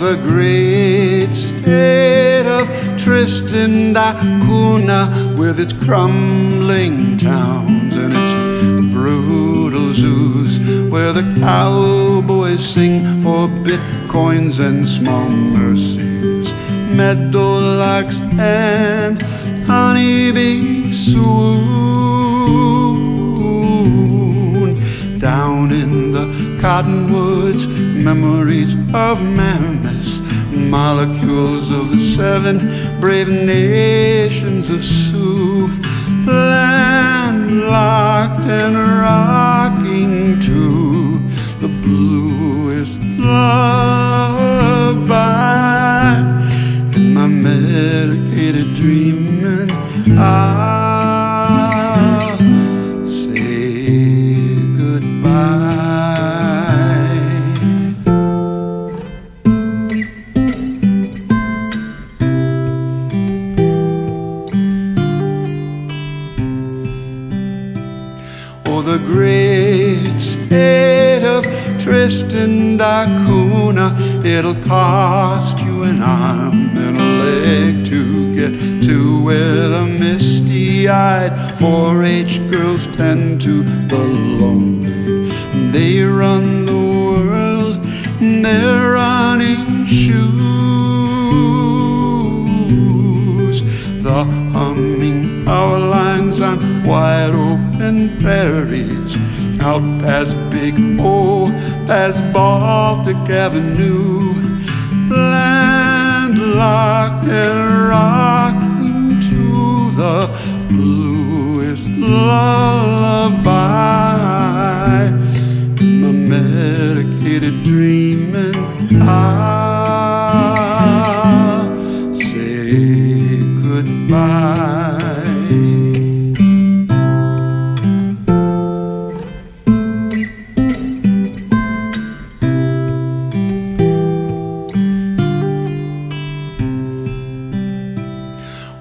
the great state of Tristan da Cunha with its crumbling towns and its brutal zoos where the cowboys sing for bitcoins and small mercies, meadowlarks and honeybee swoon down in the cottonwood cottonwoods, memories of mammoths, molecules of the seven brave nations of Sioux, landlocked and rocking to the bluest lullaby. In my medicated dreaming, I'll The great state of Tristan da Cunha, it'll cost you an arm and a leg to get to where the misty-eyed 4-H girls tend to the lonely. They run the world, they're running shoes. The humming on wide open prairies, out past Big O, past Baltic Avenue, landlocked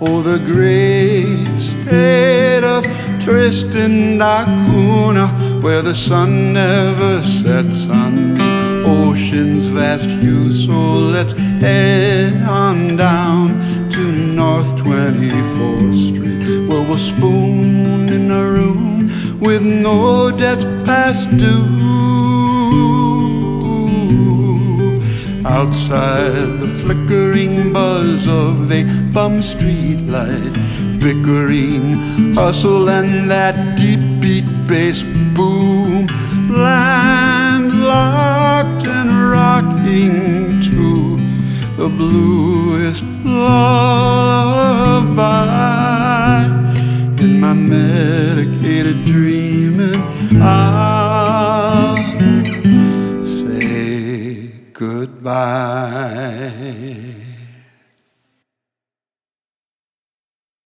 Oh, the great state of Tristan da Cunha, where the sun never sets on the ocean's vast hue. So let's head on down to North 24th Street, where we'll spoon in a room with no debts past due. Outside the flickering buzz of a bum street light, bickering hustle and that deep beat bass boom, landlocked and rocking to the bluest lullaby. In my medicated dreaming, I'll goodbye.